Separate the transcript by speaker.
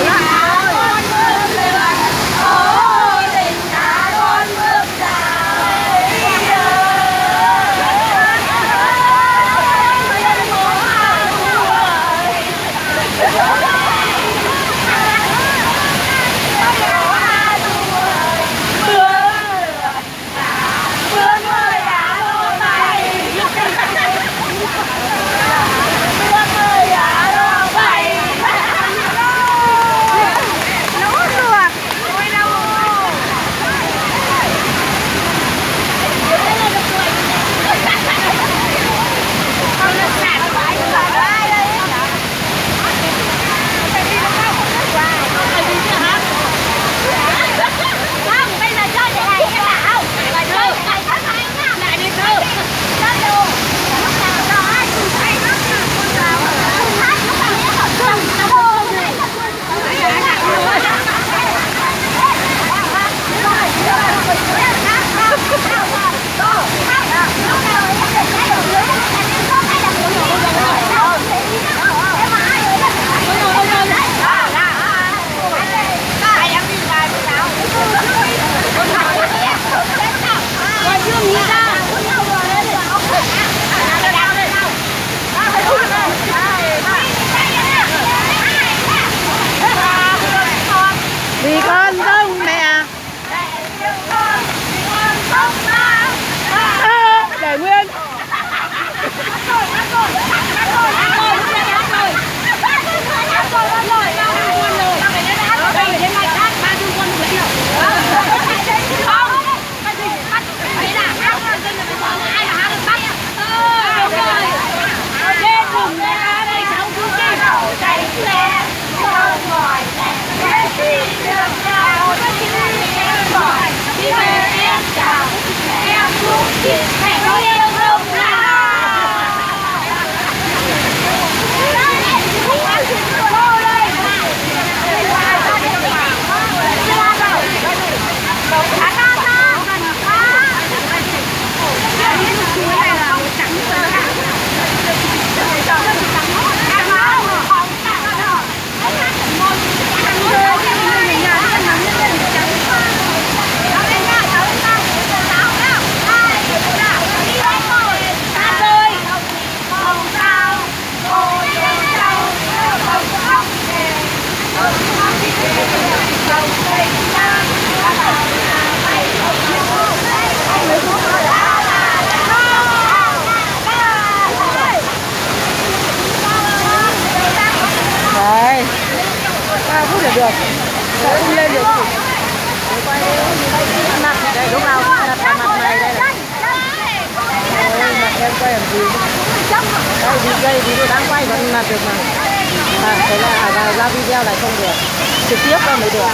Speaker 1: Yeah. Vì con không mẹ. À, Để nguyên. Yeah. Được Sợ không lên được gì quay mặt đây lúc nào Đặt vào mặt này đây này mặt em quay làm gì Đây đi dây thì tôi đang quay vẫn mặt được mà À, thế là à, vào ra video lại không được Trực tiếp đâu mới được